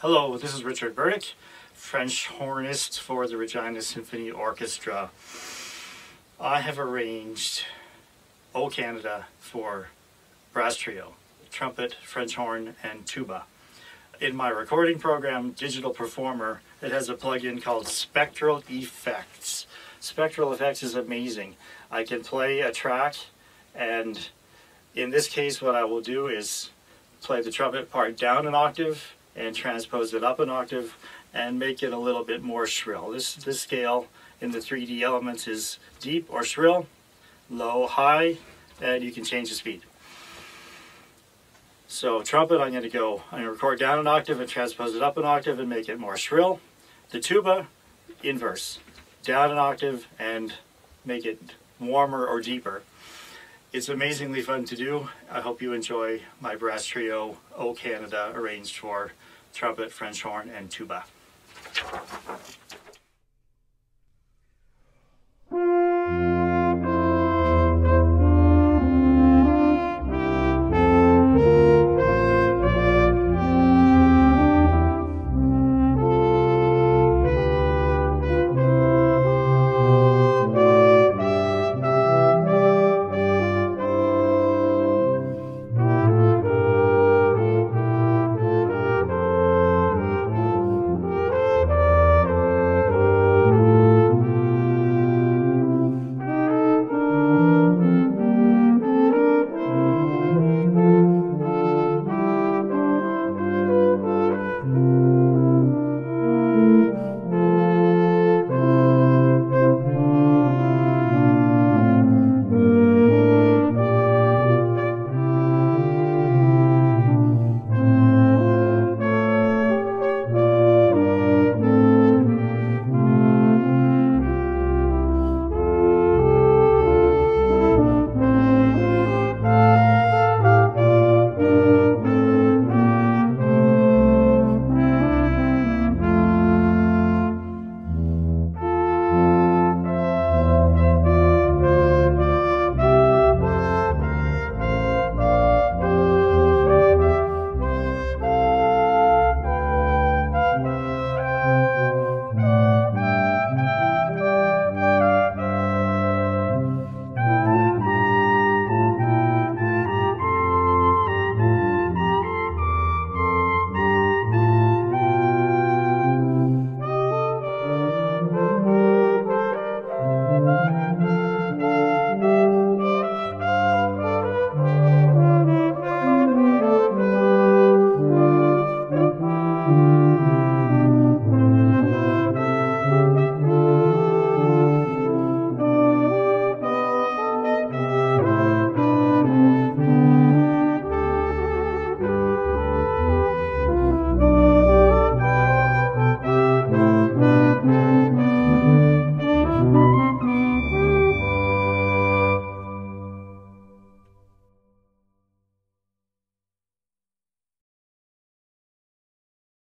Hello, this is Richard Burdick, French hornist for the Regina Symphony Orchestra. I have arranged O Canada for brass trio, trumpet, French horn, and tuba. In my recording program, Digital Performer, it has a plugin called Spectral Effects. Spectral Effects is amazing. I can play a track and in this case what I will do is play the trumpet part down an octave and transpose it up an octave and make it a little bit more shrill. This, this scale in the 3D elements is deep or shrill, low, high, and you can change the speed. So trumpet, I'm going to go, I'm going to record down an octave and transpose it up an octave and make it more shrill. The tuba, inverse, down an octave and make it warmer or deeper. It's amazingly fun to do. I hope you enjoy my brass trio, O Canada, arranged for trumpet, French horn, and tuba.